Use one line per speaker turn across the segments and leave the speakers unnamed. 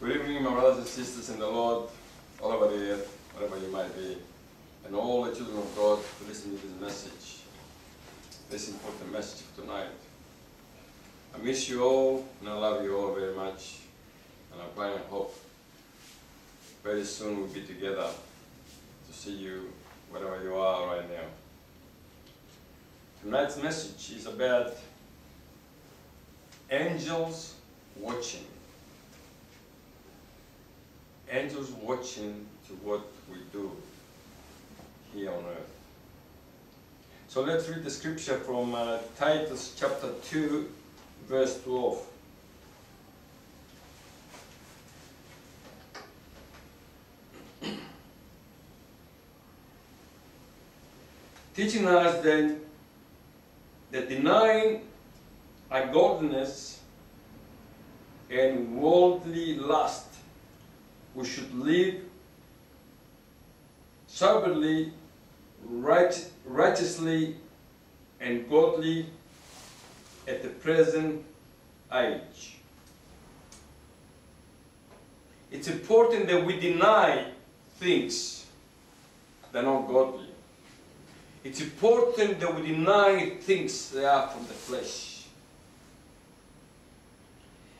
Good evening, my brothers and sisters in the Lord, all over the earth, wherever you might be, and all the children of God who listen to this message, this important message for tonight. I miss you all, and I love you all very much, and I pray and hope very soon we'll be together to see you wherever you are right now. Tonight's message is about angels watching. Angels watching to what we do here on earth. So let's read the scripture from uh, Titus chapter 2, verse 12. Teaching us then that denying ungodliness and worldly lust, we should live soberly, right, righteously, and godly at the present age. It's important that we deny things that are not godly. It's important that we deny things that are from the flesh.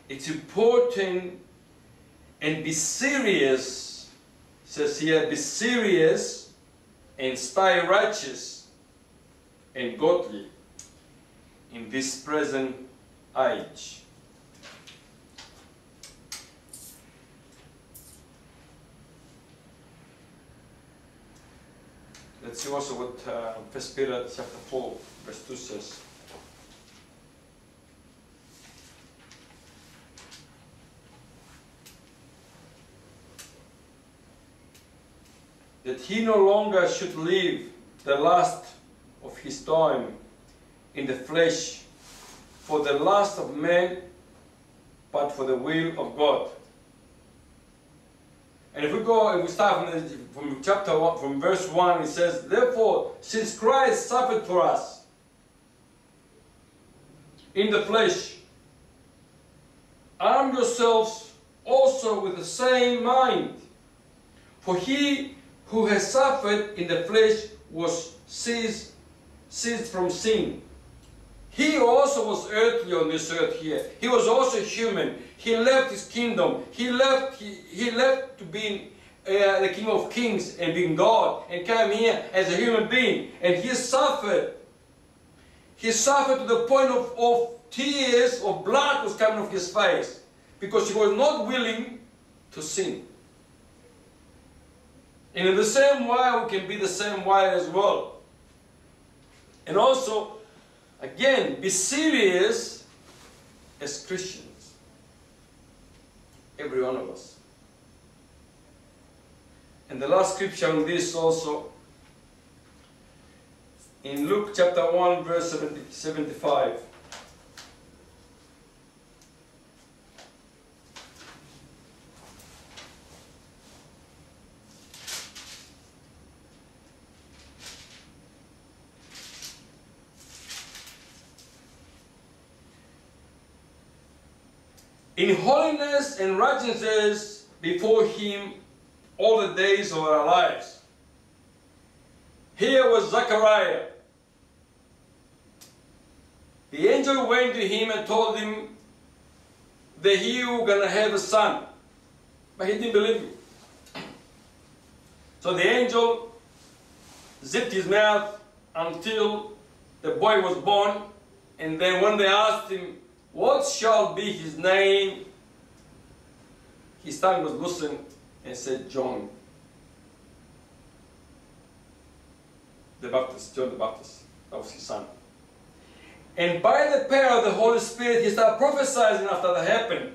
It's important and be serious, says here, be serious and stay righteous and godly in this present age. Let's see also what uh, 1 Peter chapter 4, verse 2 says. That he no longer should live the last of his time in the flesh for the lust of man, but for the will of God. And if we go if we start from, the, from chapter one, from verse 1, it says, Therefore, since Christ suffered for us in the flesh, arm yourselves also with the same mind. For he who has suffered in the flesh was ceased, ceased from sin. He also was earthly on this earth here. He was also human. He left his kingdom. He left, he, he left to be uh, the King of Kings and being God and came here as a human being. And he suffered. He suffered to the point of, of tears of blood was coming off his face because he was not willing to sin. And in the same way, we can be the same way as well. And also, again, be serious as Christians. Every one of us. And the last scripture on this also, in Luke chapter 1, verse 70, 75. In holiness and righteousness before him all the days of our lives. Here was Zechariah. The angel went to him and told him that he was going to have a son. But he didn't believe him. So the angel zipped his mouth until the boy was born. And then when they asked him, what shall be his name? His tongue was loosened and said, John. The Baptist, John the Baptist. That was his son. And by the power of the Holy Spirit, he started prophesying after that happened.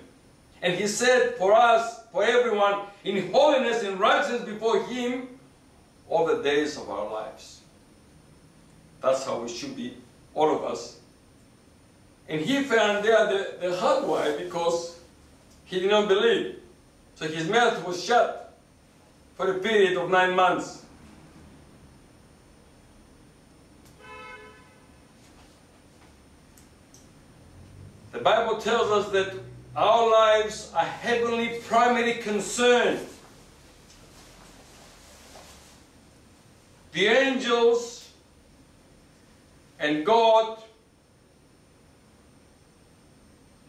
And he said, for us, for everyone, in holiness and righteousness before him, all the days of our lives. That's how we should be, all of us, and he found there the, the hard way because he did not believe. So his mouth was shut for a period of nine months. The Bible tells us that our lives are heavenly primary concern. The angels and God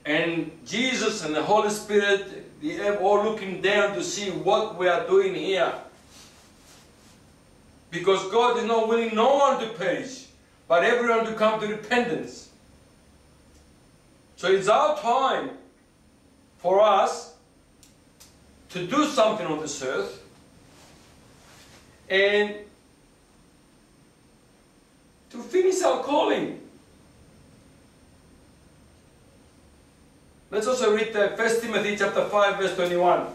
and Jesus and the Holy Spirit, they are all looking down to see what we are doing here. Because God is not willing no one to perish, but everyone to come to repentance. So it's our time for us to do something on this earth and to finish our calling. Let's also read uh, 1 Timothy chapter 5 verse 21.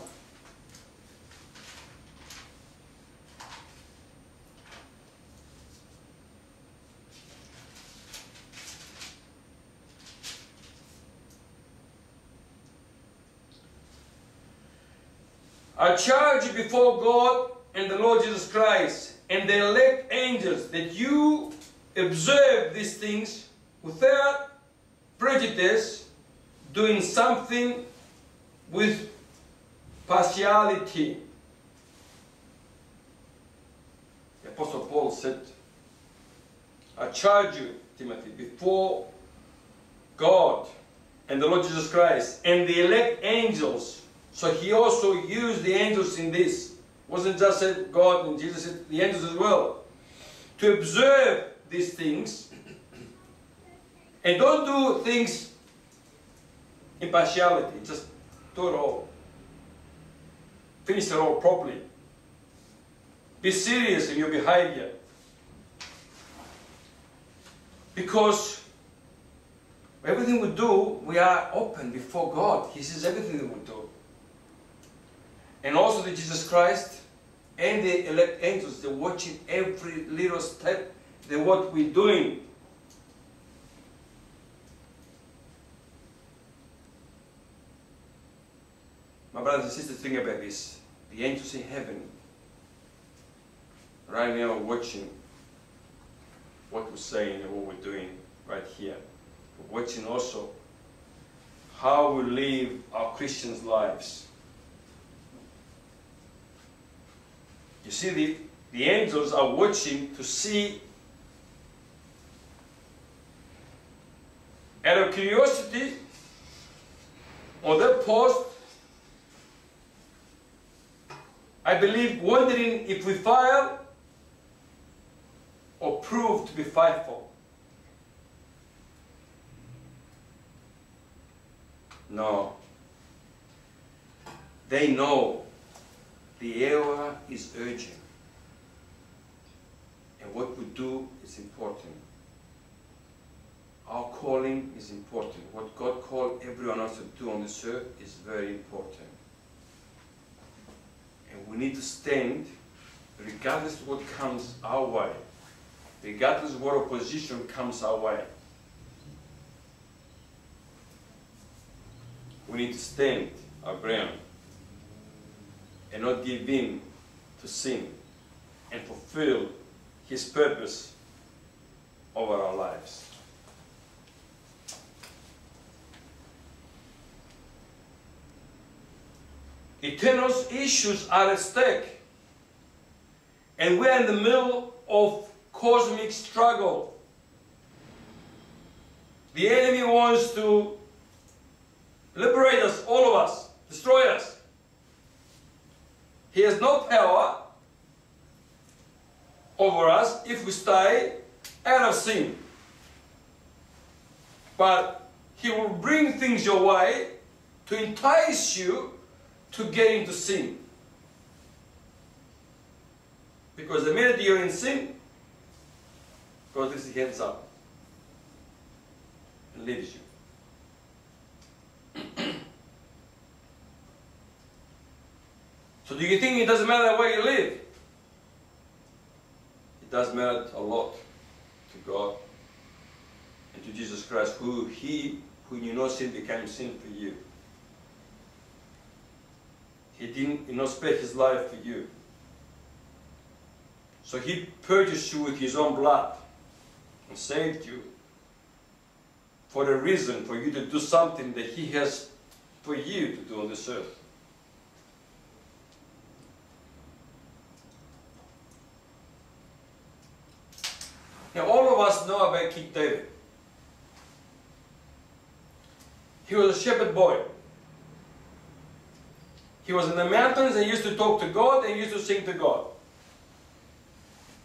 I charge you before God and the Lord Jesus Christ and the elect angels that you observe these things without prejudice, doing something with partiality. The Apostle Paul said, I charge you, Timothy, before God and the Lord Jesus Christ and the elect angels so he also used the angels in this. Wasn't just said God and Jesus said the angels as well. To observe these things and don't do things in partiality. Just do it all. Finish it all properly. Be serious in your behavior. Because everything we do, we are open before God. He sees everything that we do and also the Jesus Christ and the elect angels, they're watching every little step that what we're doing. My brothers and sisters, think about this. The angels in heaven, right now, watching what we're saying and what we're doing right here. watching also how we live our Christian lives. You see, the, the angels are watching to see out of curiosity on their post, I believe wondering if we fail or prove to be faithful. No. They know the hour is urgent. And what we do is important. Our calling is important. What God called everyone else to do on this earth is very important. And we need to stand regardless of what comes our way, regardless of what opposition comes our way. We need to stand our ground and not give in to sin and fulfill His purpose over our lives. Eternal issues are at stake, and we're in the middle of cosmic struggle. The enemy wants to liberate us, all of us, destroy us. He has no power over us if we stay out of sin. But he will bring things your way to entice you to get into sin. Because the minute you're in sin, God lifts his hands up and leaves you. So do you think it doesn't matter where you live? It does matter a lot to God and to Jesus Christ, who He, who knew no sin, became sin for you. He didn't you know, spare His life for you. So He purchased you with His own blood and saved you for a reason for you to do something that He has for you to do on this earth. Now, all of us know about King David. He was a shepherd boy. He was in the mountains and used to talk to God and used to sing to God.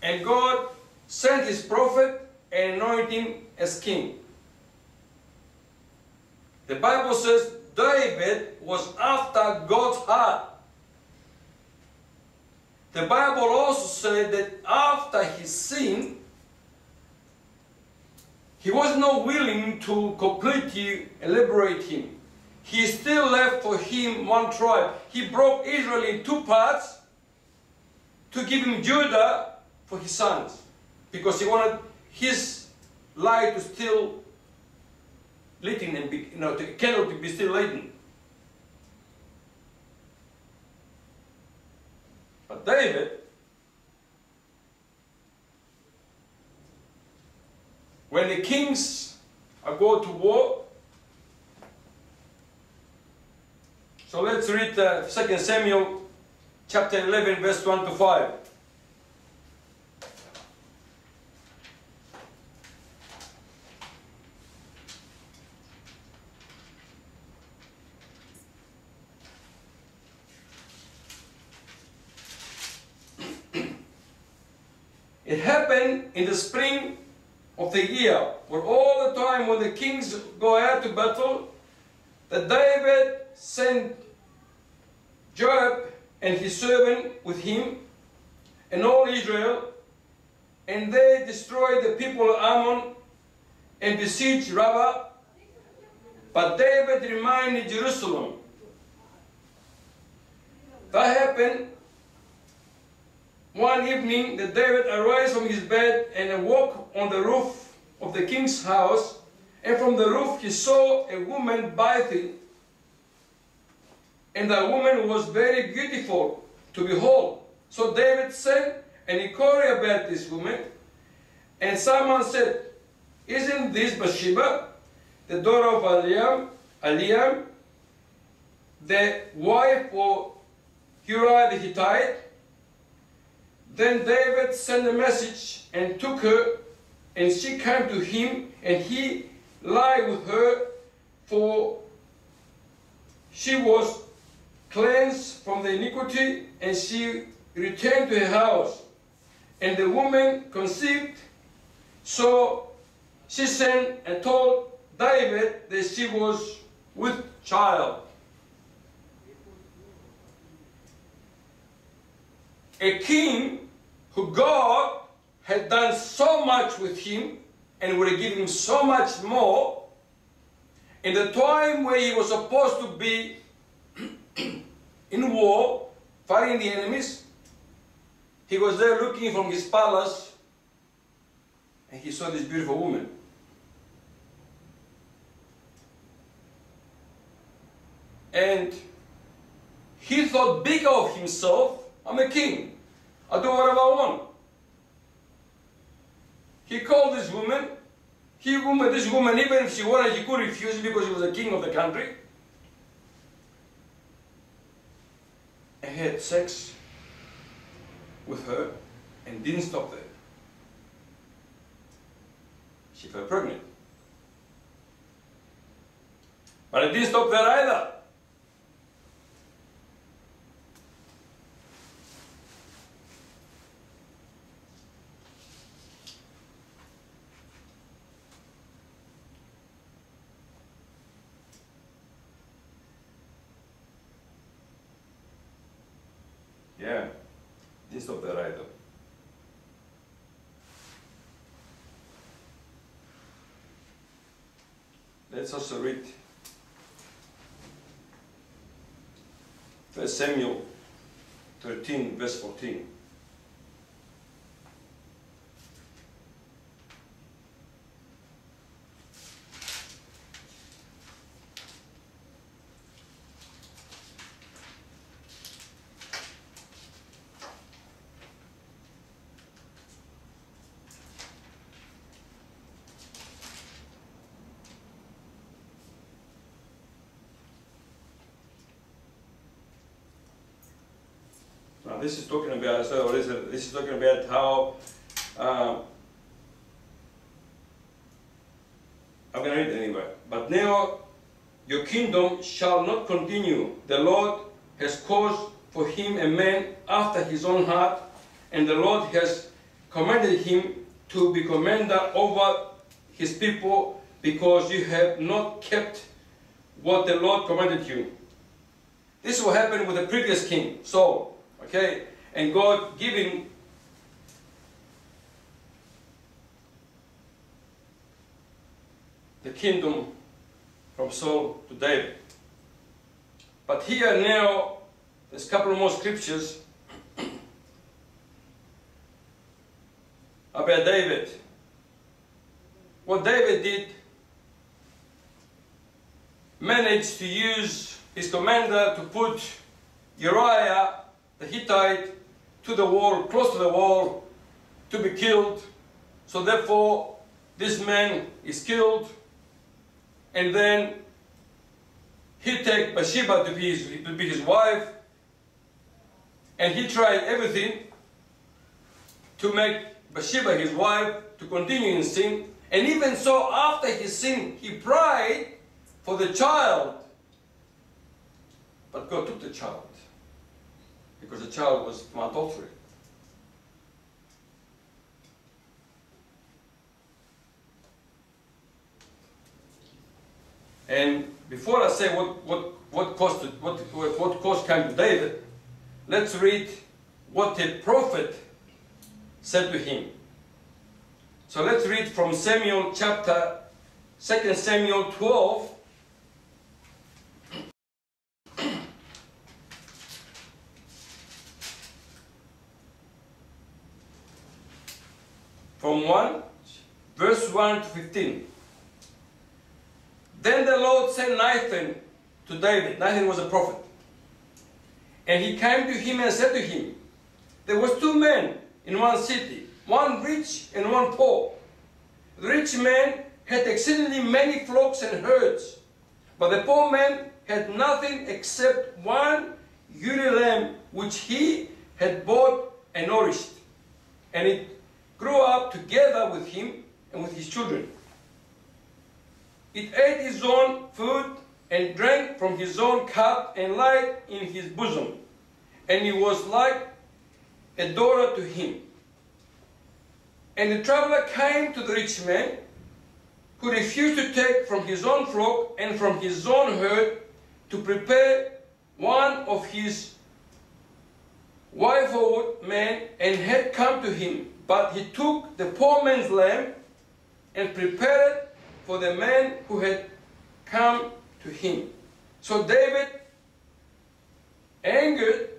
And God sent his prophet and anointed him as king. The Bible says David was after God's heart. The Bible also said that after his sin, he was not willing to completely liberate him. He still left for him one tribe. He broke Israel in two parts to give him Judah for his sons. Because he wanted his light to still lighten and be, you know, the candle to be still lightened. But David When the kings are go to war, so let's read uh, 2 Samuel chapter 11 verse 1 to 5. It happened in the spring of the year, for all the time when the kings go out to battle, that David sent Joab and his servant with him and all Israel, and they destroyed the people of Ammon and besieged Rabbah. But David remained in Jerusalem. That happened one evening that David arose from his bed and walked on the roof of the king's house, and from the roof he saw a woman bathing. And the woman was very beautiful to behold. So David sent and inquired about this woman. And someone said, Isn't this Bathsheba, the daughter of Eliam, Eliam the wife of Uriah the Hittite? Then David sent a message and took her, and she came to him, and he lay with her, for she was cleansed from the iniquity, and she returned to her house. And the woman conceived, so she sent and told David that she was with child. A king who God had done so much with him and would have given him so much more, in the time where he was supposed to be in war, fighting the enemies, he was there looking from his palace and he saw this beautiful woman. And he thought big of himself, I'm a king. I'll do whatever I want. He called this woman. He woman, this woman, even if she wanted, she could refuse because he was the king of the country. And had sex with her and didn't stop there. She fell pregnant. But it didn't stop there either. Didn't stop there either. Let's also read First Samuel 13, verse 14. This is talking about, so this is, this is talking about how, uh, I'm going to read it anyway. But now your kingdom shall not continue. The Lord has caused for him a man after his own heart, and the Lord has commanded him to be commander over his people because you have not kept what the Lord commanded you. This will happen with the previous king, Saul. Okay? And God giving the kingdom from Saul to David. But here now, there's a couple more scriptures about David. What David did, managed to use his commander to put Uriah the Hittite to the wall, close to the wall, to be killed. So therefore, this man is killed, and then he take Bathsheba to be his, to be his wife, and he tried everything to make Bathsheba his wife, to continue in sin, and even so, after his sin, he prayed for the child, but God took the child because the child was from adultery. And before I say what, what, what, caused what, what caused came to David, let's read what the prophet said to him. So let's read from Samuel chapter, 2 Samuel 12, from 1, verse 1 to 15. Then the Lord sent Nathan to David. Nathan was a prophet. And he came to him and said to him, There was two men in one city, one rich and one poor. The rich man had exceedingly many flocks and herds, but the poor man had nothing except one ewe lamb which he had bought and nourished. And it grew up together with him and with his children. It ate his own food and drank from his own cup and lied in his bosom. And he was like a daughter to him. And the traveler came to the rich man, who refused to take from his own flock and from his own herd to prepare one of his wife men and had come to him but he took the poor man's lamb and prepared it for the man who had come to him. So David, angered,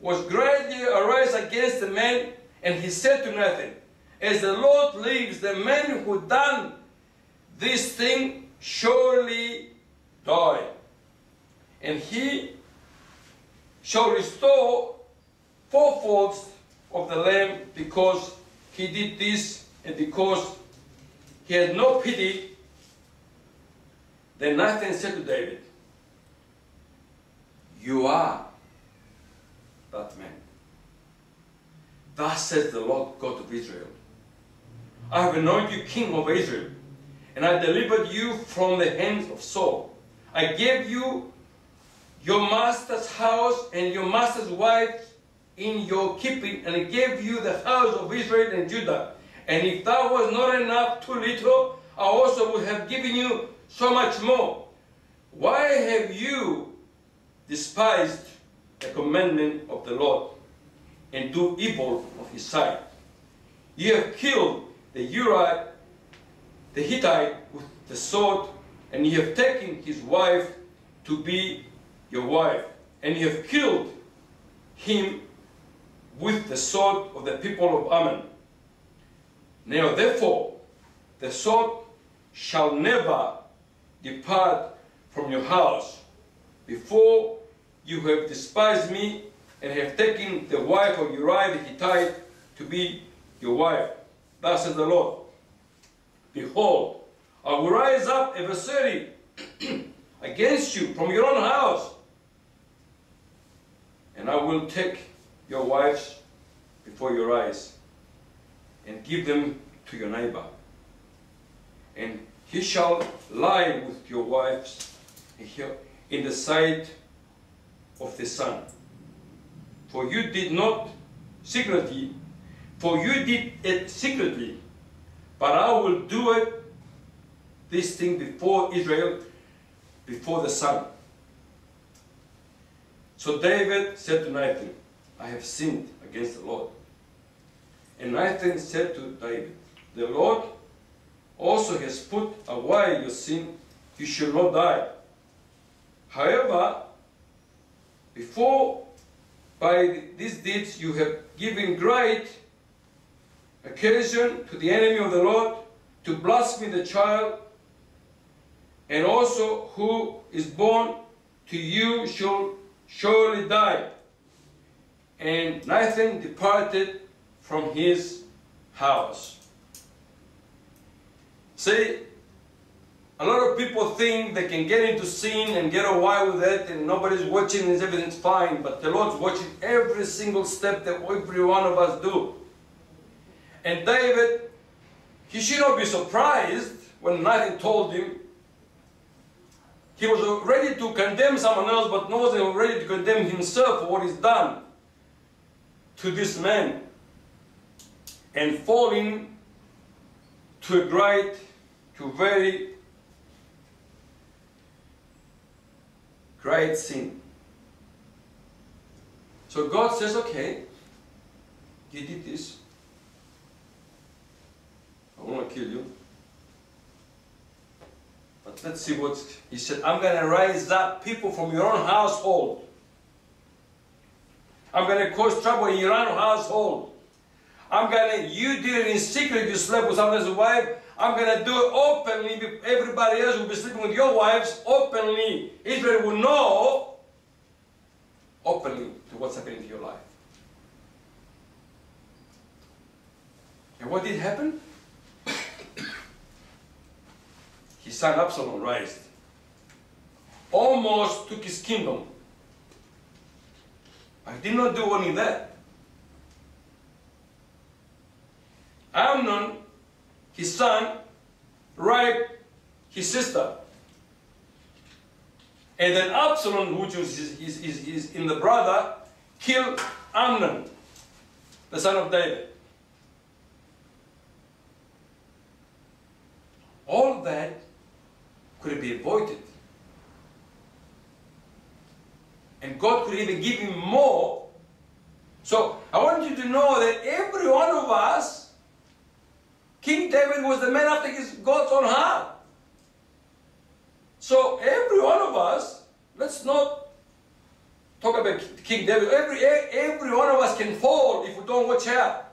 was greatly aroused against the man, and he said to Nathan, As the Lord lives, the man who done this thing surely die. And he shall restore fourfolds of the lamb because he did this and because he had no pity, then Nathan said to David, You are that man. Thus says the Lord God of Israel. I have anointed you king of Israel, and I delivered you from the hands of Saul. I gave you your master's house and your master's wife in your keeping and gave you the house of Israel and Judah. And if that was not enough, too little, I also would have given you so much more. Why have you despised the commandment of the Lord and do evil of his sight? You have killed the Uriah, the Hittite, with the sword, and you have taken his wife to be your wife, and you have killed him with the sword of the people of Ammon. Now therefore, the sword shall never depart from your house before you have despised me and have taken the wife of Uriah the Hittite to be your wife. Thus says the Lord. Behold, I will rise up adversary against you from your own house, and I will take your wives before your eyes, and give them to your neighbor. And he shall lie with your wives in the sight of the sun. For you did not secretly, for you did it secretly, but I will do it, this thing before Israel, before the sun. So David said to Nathan, I have sinned against the Lord. And Nathan said to David, The Lord also has put away your sin, you shall not die. However, before by these deeds you have given great occasion to the enemy of the Lord to blaspheme the child, and also who is born to you shall surely die. And Nathan departed from his house. See, a lot of people think they can get into sin and get away with it and nobody's watching and everything's fine, but the Lord's watching every single step that every one of us do. And David, he should not be surprised when Nathan told him. He was ready to condemn someone else, but wasn't ready to condemn himself for what he's done to this man and falling to a great, to very great sin. So God says, okay, you did this. I want to kill you. But let's see what he said. I'm going to raise up people from your own household. I'm going to cause trouble in your own household. I'm going to, you did it in secret, you slept with else's wife. I'm going to do it openly. Everybody else will be sleeping with your wives openly. Israel will know openly to what's happening to your life. And what did happen? His son Absalom raised. Almost took his kingdom. I did not do only that. Amnon his son raped his sister. And then Absalom, which his, his, his, his in the brother, killed Amnon, the son of David. All that could be avoided. And God could even give him more. So I want you to know that every one of us King David was the man after his God's own heart. So every one of us, let's not talk about King David. Every, every one of us can fall if we don't watch out.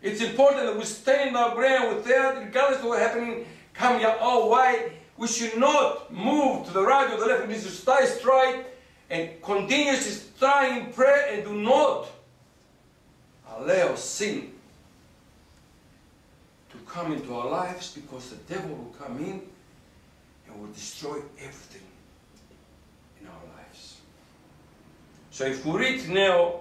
It's important that we stay in our ground with that, regardless of what's happening coming our oh, way. We should not move to the right or the left. We need to stay straight and continuously stay in prayer and do not allow sin to come into our lives because the devil will come in and will destroy everything in our lives. So if we read now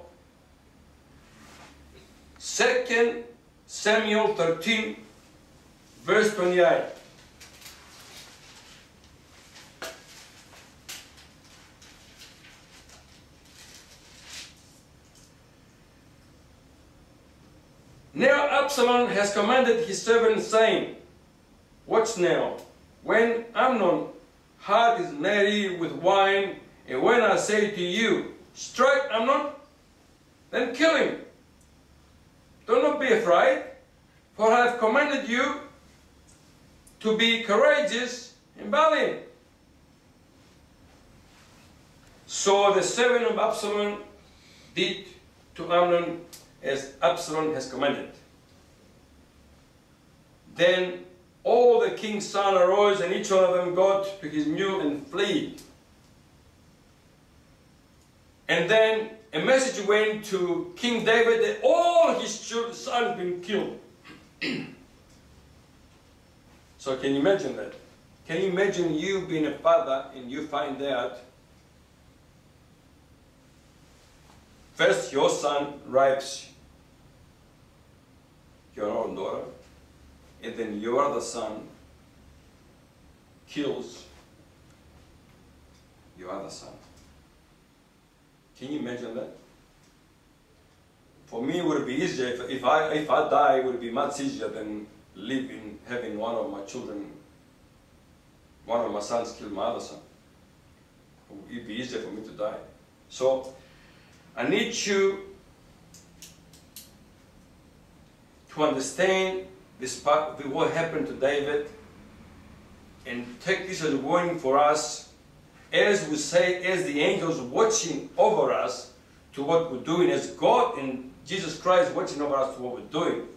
2 Samuel 13 verse 28 Now Absalom has commanded his servant, saying, Watch now, when Amnon heart is merry with wine, and when I say to you, Strike Amnon, then kill him. Do not be afraid, for I have commanded you to be courageous and valiant. So the servant of Absalom did to Amnon as Absalom has commanded. Then all the king's sons arose, and each one of them got to his mule and fled. And then a message went to King David that all his sons had been killed. so can you imagine that? Can you imagine you being a father and you find out First, your son rapes your own daughter, and then your other son kills your other son. Can you imagine that? For me, it would be easier if, if I if I die. It would be much easier than living having one of my children, one of my sons kill my other son. It would be easier for me to die. So I need you to understand this what happened to David, and take this as a warning for us, as we say, as the angels watching over us to what we're doing, as God and Jesus Christ watching over us to what we're doing.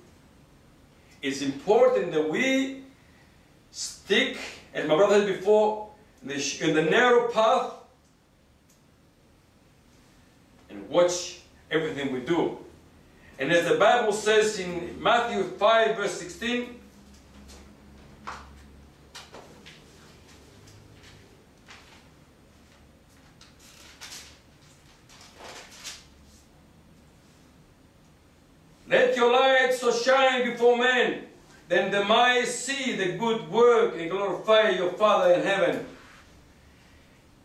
It's important that we stick, as my brother said before, in the, in the narrow path and watch everything we do. And as the Bible says in Matthew 5, verse 16, Let your light so shine before men, then they might see the good work and glorify your Father in heaven.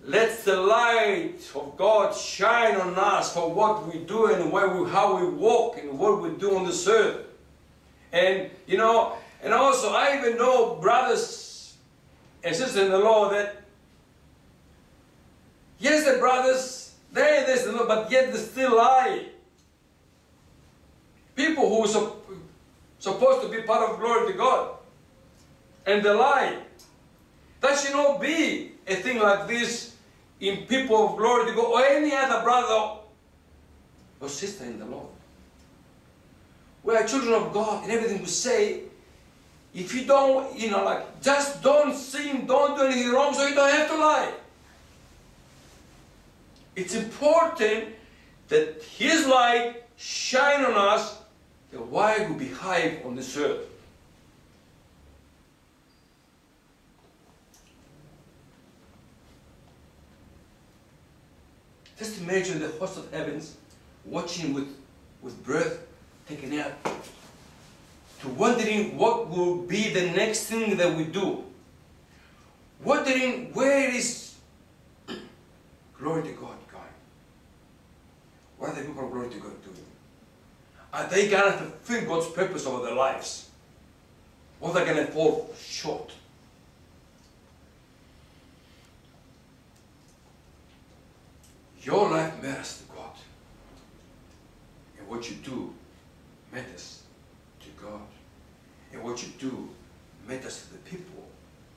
Let the light of God shine on us for what we do and where we, how we walk and what we do on this earth. And, you know, and also I even know brothers and sisters in the Lord that, yes, the brothers, they this but yet they still lie. People who are supposed to be part of glory to God, and they lie. That should not be a thing like this in people of glory to God, or any other brother or sister in the Lord. We are children of God and everything we say, if you don't, you know, like, just don't sin, don't do anything wrong so you don't have to lie. It's important that His light shine on us that why we behave on this earth. Just imagine the host of heavens watching with, with breath taken out to wondering what will be the next thing that we do. Wondering where is glory to God going? What are the people of glory to God doing? Are they going to fulfill God's purpose over their lives? Or are they going to fall short? Your life matters to God. And what you do matters to God. And what you do matters to the people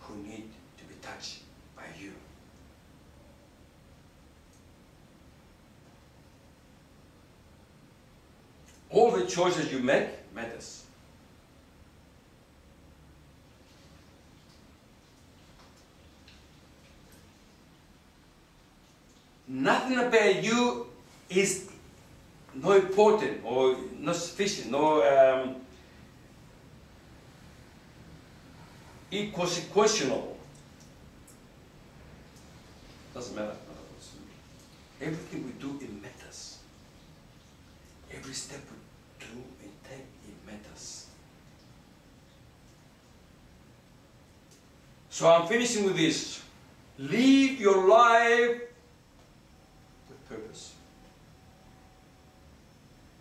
who need to be touched by you. All the choices you make matters. Nothing about you is not important or not sufficient, no um, inconsequential. Doesn't matter. Everything we do, it matters. Every step we do and take, it matters. So I'm finishing with this. Live your life purpose.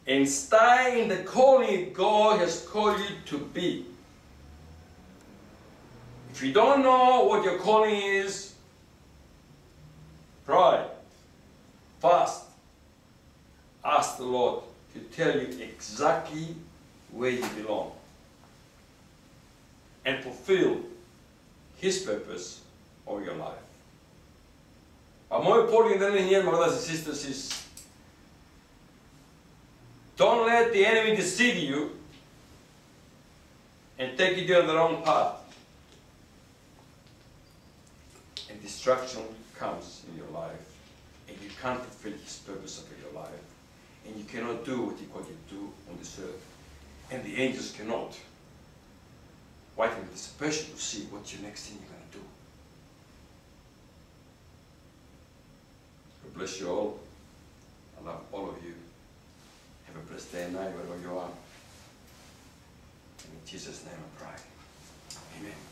And stay in the calling God has called you to be. If you don't know what your calling is, pray, fast, ask the Lord to tell you exactly where you belong and fulfill His purpose of your life. But more important than anything, my brothers is don't let the enemy deceive you and take you down the wrong path. And destruction comes in your life, and you can't fulfill His purpose of your life and you cannot do what He called you to do on this earth. And the angels cannot. Waiting with anticipation to see what your next thing you're Bless you all. I love all of you. Have a blessed day and night wherever you are. In Jesus' name I pray. Amen.